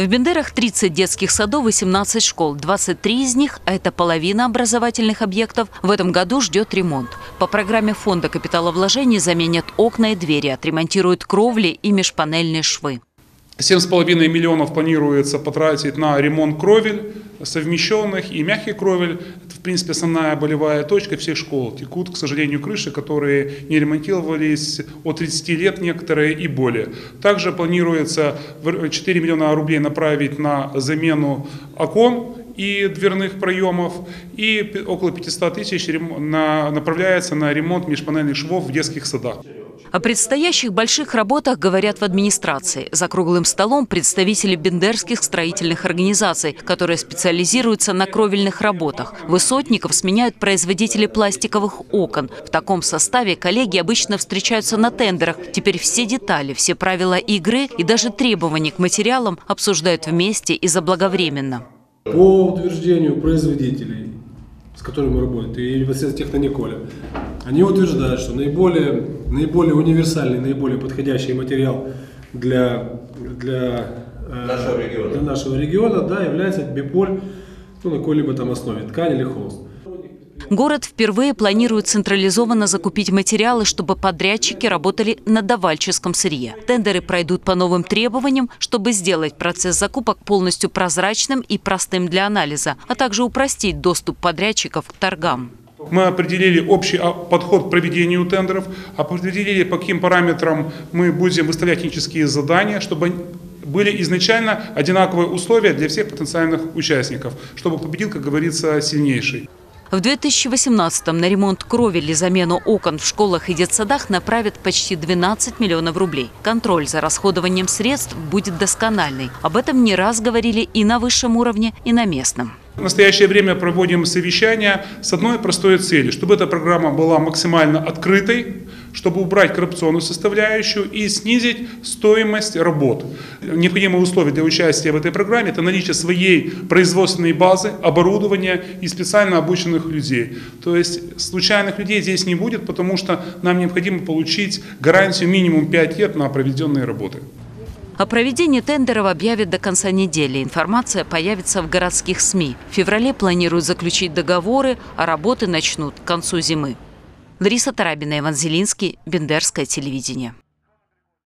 В Бендерах 30 детских садов и 17 школ. 23 из них, а это половина образовательных объектов, в этом году ждет ремонт. По программе фонда капиталовложений заменят окна и двери, отремонтируют кровли и межпанельные швы. 7,5 миллионов планируется потратить на ремонт кровель, совмещенных и мягких кровель. Это, в принципе, основная болевая точка всех школ. Текут, к сожалению, крыши, которые не ремонтировались от 30 лет, некоторые и более. Также планируется 4 миллиона рублей направить на замену окон и дверных проемов, и около 500 тысяч направляется на ремонт межпанельных швов в детских садах. О предстоящих больших работах говорят в администрации. За круглым столом представители бендерских строительных организаций, которые специализируются на кровельных работах. Высотников сменяют производители пластиковых окон. В таком составе коллеги обычно встречаются на тендерах. Теперь все детали, все правила игры и даже требования к материалам обсуждают вместе и заблаговременно. По утверждению производителей, с которыми мы работаем, и непосредственно Технониколя, они утверждают, что наиболее, наиболее универсальный, наиболее подходящий материал для, для, э, нашего, региона. для нашего региона да, является биполь ну, на какой-либо там основе, ткань или холст. Город впервые планирует централизованно закупить материалы, чтобы подрядчики работали на давальческом сырье. Тендеры пройдут по новым требованиям, чтобы сделать процесс закупок полностью прозрачным и простым для анализа, а также упростить доступ подрядчиков к торгам. Мы определили общий а, подход к проведению тендеров, определили, по каким параметрам мы будем выставлять технические задания, чтобы были изначально одинаковые условия для всех потенциальных участников, чтобы победил, как говорится, сильнейший. В 2018-м на ремонт кровель и замену окон в школах и детсадах направят почти 12 миллионов рублей. Контроль за расходованием средств будет доскональный. Об этом не раз говорили и на высшем уровне, и на местном. В настоящее время проводим совещания с одной простой целью, чтобы эта программа была максимально открытой, чтобы убрать коррупционную составляющую и снизить стоимость работ. Необходимые условия для участия в этой программе – это наличие своей производственной базы, оборудования и специально обученных людей. То есть случайных людей здесь не будет, потому что нам необходимо получить гарантию минимум 5 лет на проведенные работы. О проведении тендеров объявят до конца недели. Информация появится в городских СМИ. В феврале планируют заключить договоры, а работы начнут к концу зимы. Лариса Тарабина, Иван Зелинский, Бендерское телевидение.